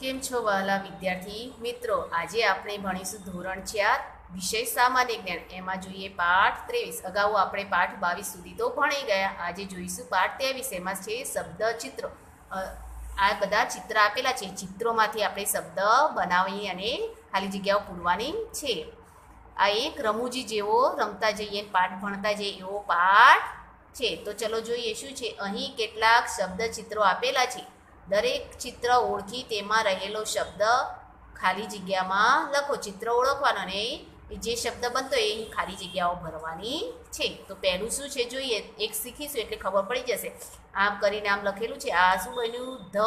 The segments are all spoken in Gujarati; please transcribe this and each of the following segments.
કેમ છો વહાલા વિદ્યાર્થી? મિત્રો, આજે આપણે ભણીશું ધોરણ ચાર, વિષય સામાન્ય જ્ઞાન. એમાં જોઈએ પાઠ ત્રેવીસ. અગાઉ આપણે પાઠ બાવીસ સુધી તો ભણી ગયા. આજે જોઈશું પાઠ ત્રેવીસ. એમાં છે શબ્દ ચિત્રો. આ બધા ચિત્ર આપેલા છે. ચિત્રોમાંથી આપણે શબ્દ બનાવી અને ખાલી જગ્યાઓ પૂરવાની છે. આ એક રમૂજી જેવો રમતા જઈએ, પાઠ ભણતા જઈએ એવો પાઠ છે. તો ચલો જોઈએ શું છે. અહીં કેટલાક શબ્દ ચિત્રો આપેલા છે. દરેક ચિત્ર ઓળખી તેમાં રહેલો શબ્દ ખાલી જગ્યામાં લખો. ચિત્ર ઓળખવાનો અને જે શબ્દ બનતો એ ખાલી જગ્યાઓ ભરવાની છે. તો પહેલું શું છે જોઈએ? એક શીખીશું એટલે ખબર પડી જશે. આમ કરીને આમ લખેલું છે. આ શું બન્યું? ધ.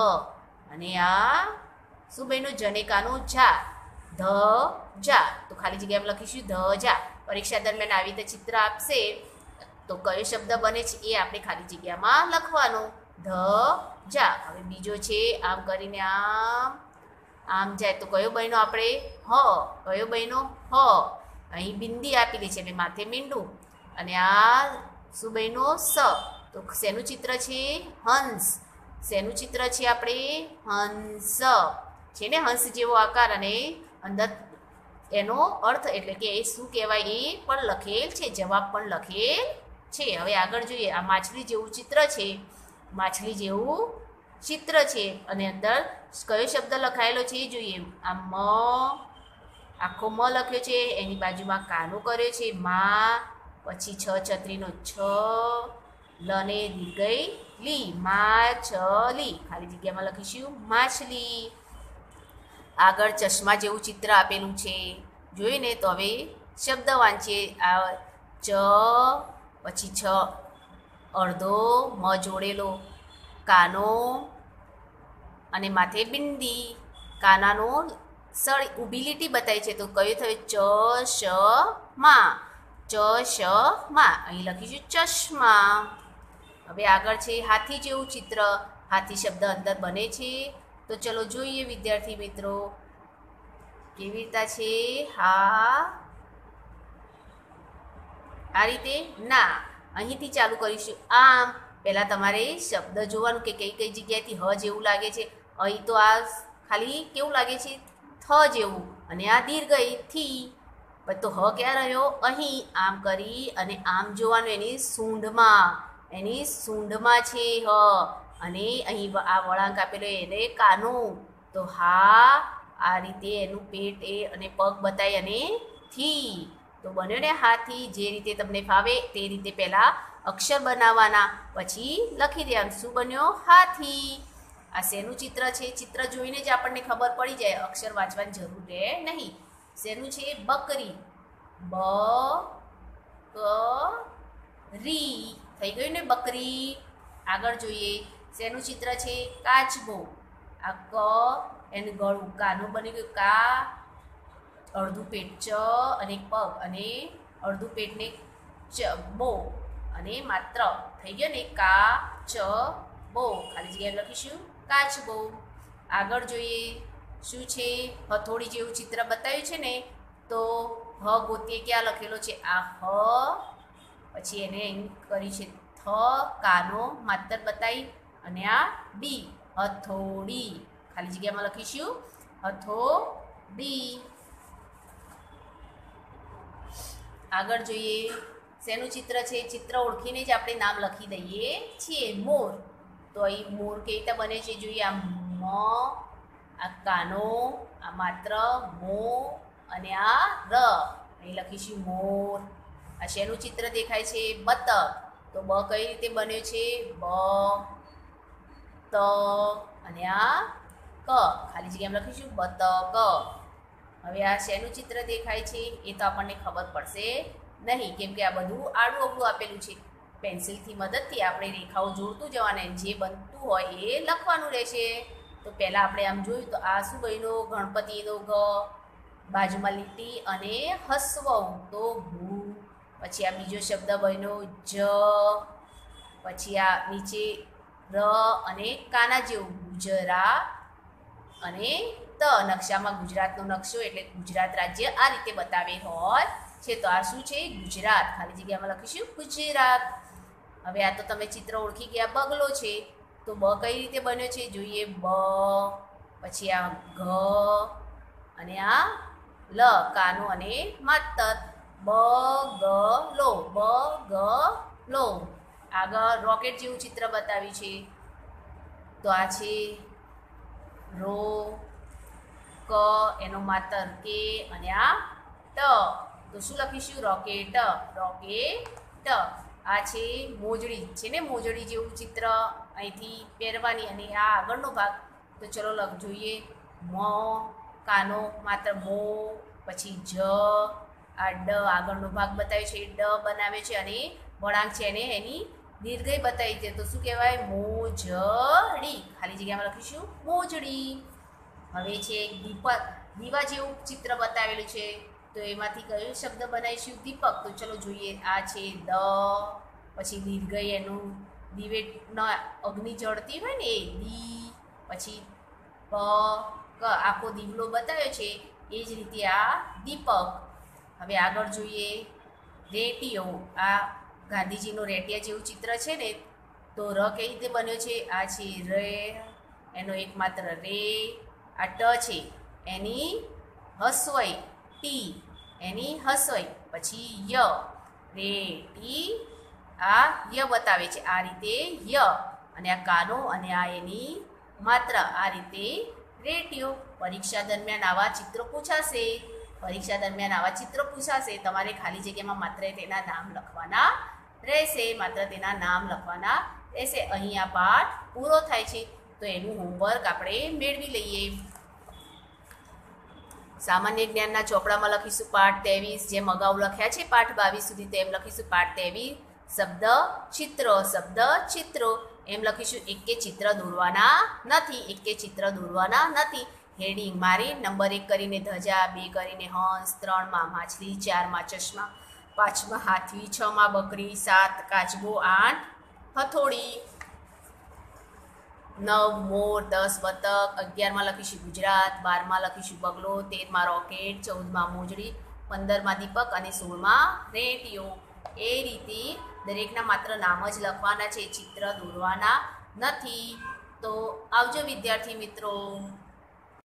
અને આ શું બન્યું? જનેકાનું જા ધ જા તો ખાલી જગ્યામાં લખીશું. ધ જા પરીક્ષા દરમિયાન આવી રીતે ચિત્ર આપશે તો કયો શબ્દ બને છે એ આપણે ખાલી જગ્યામાં લખવાનો. ધ જા. હવે બીજો છે, આમ કરીને આમ. આમ જાય. તો કયો બહેનો આપણે? હ. કયો બહેનો? હ. અહીં બિંદી આપેલી છે, એટલે માથે મીંડું. અને આ શું બહેનો? સ. તો શેનું ચિત્ર છે? હંસ. શેનું ચિત્ર છે આપણે? હંસ. છે ને હંસ જેવો આકાર અને અંદર એનો અર્થ એટલે કે એ શું કહેવાય એ પણ લખેલ છે, જવાબ પણ લખેલ છે. હવે આગળ જોઈએ. આ માછલી જેવું ચિત્ર છે. માછલી જેવું ચિત્ર છે. અને અંદર કયો શબ્દ લખાયેલો છે એ જોઈએ. આ મ, આખો મ લખ્યો છે. એની બાજુમાં કાનો કર્યો છે. મા, પછી છ છત્રીનો છ લને દીર્ઘઈ લી માછલી ખાલી જગ્યામાં લખીશું. માછલી. આગળ ચશ્મા જેવું ચિત્ર આપેલું છે. જોઈને તો હવે શબ્દ વાંચીએ. આ ચ, પછી છ. અડધો મ જોડેલો. કાનો અને માથે બિંદી. કાનાનો સળ ઊભી લીટી બતાવી છે. તો કયું થયું? ચ, શ, મા. ચ, શ, મા. અહીં લખીશું ચશ્મા. હવે આગળ છે હાથી જેવું ચિત્ર. હાથી શબ્દ અંદર બને છે. તો ચલો જોઈએ વિદ્યાર્થી મિત્રો. કેવી રીતના છે? હા. આ રીતે? ના. અહીંથી ચાલુ કરીશું. આમ, પહેલાં તમારે શબ્દ જોવાનું કે કઈ કઈ જગ્યાએથી હ જેવું લાગે છે. અહીં તો આ ખાલી કેવું લાગે છે? થ જેવું. અને આ દીર્ઘથી તો હ ક્યાં રહ્યો? અહીં. આમ કરી અને આમ જોવાનું એની સૂંઢમાં. એની સૂંઢમાં છે હ. અને અહીં આ વળાંક આપેલો એને કાનું. તો હા, આ રીતે એનું પેટ એ અને પગ બતાવી અને થી. તો બન્યો ને હાથી જે રીતે તમને ફાવે તે રીતે પહેલાં અક્ષર બનાવવાના. પછી લખી દેવાનું. શું બન્યો? હાથી. આ શેનું ચિત્ર છે? ચિત્ર જોઈને જ આપણને ખબર પડી જાય. અક્ષર વાંચવાની જરૂર રહે નહીં. શેનું છે? બકરી. બ ક રી થઈ ગયું ને બકરી? આગળ જોઈએ. શેનું ચિત્ર છે? કાચબો. આ ક એનું ગળું. કાનું બની ગયું. કા અડધું પેટ ચ અને પગ અને અડધું પેટને ચ, બો અને માત્ર. થઈ ગયો ને કા, ચ, બો. ખાલી જગ્યાએ લખીશું. કાચબો આગળ જોઈએ શું છે? હથોડી જેવું ચિત્ર બતાવ્યું છે ને, તો હ ગોતીએ ક્યાં લખેલો છે? આ હ. પછી એને એમ કરી છે થ, કાનો માત્ર બતાવી અને આ ડી હથોડી. ખાલી જગ્યામાં લખીશું. હથોડી. આગળ જોઈએ. શેનું ચિત્ર છે? ચિત્ર ઓળખીને જ આપણે નામ લખી દઈએ છીએ. મોર. તો અહીં મોર કેવી રીતે બને છે જોઈએ? આ મ, આ કાનો, આ માત્ર, મો અને આ ર. અહીં લખીશું મોર. આ શેનું ચિત્ર દેખાય છે? બતક. તો બ કઈ રીતે બન્યો છે? બ, ત અને આ ક. ખાલી જગ્યામાં લખીશું? બતક. હવે આ શેનું ચિત્ર દેખાય છે, એ તો આપણને ખબર પડશે નહીં, કેમ કે આ બધું આડું અવળું આપેલું છે. પેન્સિલથી મદદથી આપણે રેખાઓ જોડતું જવાના જે બનતું હોય એ લખવાનું રહેશે. તો પહેલાં આપણે આમ જોયું તો આ શું બન્યો? ગણપતિનો ગ, બાજુમાં લીટી અને હસવું તો ભૂ પછી આ બીજો શબ્દ બન્યો જ, પછી આ નીચે ર અને કાના જેવું. ગુજરા અને ત નકશામાં ગુજરાતનો નકશો એટલે ગુજરાત રાજ્ય આ રીતે બતાવેલ હોય. છે તો આ શું છે? ગુજરાત. ખાલી જગ્યામાં લખીશું. ગુજરાત. હવે આ તો તમે ચિત્ર ઓળખી ગયા. બગલો છે. તો બ કઈ રીતે બન્યો છે? જોઈએ. બ, પછી આ ઘ, અને આ લ, કાનો અને માતર બ ગ લો બ ગ લો આગળ રોકેટ જેવું ચિત્ર બતાવ્યું છે. તો આ છે રો, ક, એનો માતર, કે અને આ ટ તો શું લખીશું? Rocket rocket. આ છે મોજડી. છે ને મોજડી જેવું ચિત્ર અહીંથી પહેરવાની અને આ આગળનો ભાગ. તો ચલો લખ, જોઈએ. મ, કાનો, માત્ર મો, પછી જ. આ ડ આગળનો ભાગ બતાવે છે. ડ બનાવે છે અને વળાંક છે એને એની દીર્ઘય બતાવી છે. તો શું કહેવાય? મોજડી. ખાલી જગ્યામાં લખીશું મોજડી. હવે છે દીપક. દીવા જેવું ચિત્ર બતાવેલું છે. તો એમાંથી કયો શબ્દ બનાવીશું? દીપક. તો ચલો જોઈએ. આ છે દ, પછી દીર્ઘય એનું દિવેટનો અગ્નિ જળતી હોય ને એ દી, પછી પ, ક, આખો દીવલો બતાવ્યો છે. એ જ રીતે આ દીપક. હવે આગળ જોઈએ. રેટીઓ આ ગાંધીજીનો રેટિયા જેવું ચિત્ર છે ને, તો ર કઈ રીતે બન્યો છે? આ છે રે, એનો એકમાત્ર રે, આ ટ છે, એની હસવઈ ટી, એની હસવઈ પછી ય, રે, ટી, આ ય બતાવે છે, આ રીતે ય, અને આ કાનો અને આ એની માત્ર, આ રીતે રેટિયો. પરીક્ષા દરમિયાન આવા ચિત્રો પૂછાશે, પરીક્ષા દરમિયાન આવા ચિત્રો પૂછાશે, તમારે ખાલી જગ્યામાં માત્ર તેના નામ લખવાના રહેશે, માત્ર તેના નામ લખવાના રહેશે. અહીં આ પાઠ પૂરો થાય છે, તો એનું હોમવર્ક આપણે મેળવી લઈએ. સામાન્ય જ્ઞાનના ચોપડામાં લખીશું પાઠ ત્રેવીસ. જેમ અગાઉ લખ્યા છે પાઠ બાવીસ સુધી, તેમ લખીશું પાઠ ત્રેવીસ. શબ્દ ચિત્ર, શબ્દ ચિત્રો. એમ લખીશું, એકે ચિત્ર દોરવાના નથી, એકે ચિત્ર દોરવાના નથી. હેડિંગ મારી નંબર એક કરીને ધજા, બે કરીને હંસ, ત્રણમાં માછલી, ચારમાં ચશ્મા. પાંચમાં હાથી, છમાં બકરી, સાત કાચબો, આઠ હથોડી. નવ મોર, દસ બતક, અગિયારમાં લખીશું ગુજરાત, બારમાં લખીશું બગલો, તેરમાં રોકેટ, ચૌદમાં મોજડી, પંદરમાં દીપક અને સોળમાં રેટિયો. એ રીતે દરેકના માત્ર નામ જ લખવાના છે, ચિત્ર દોરવાના નથી. તો આવજો વિદ્યાર્થી મિત્રો.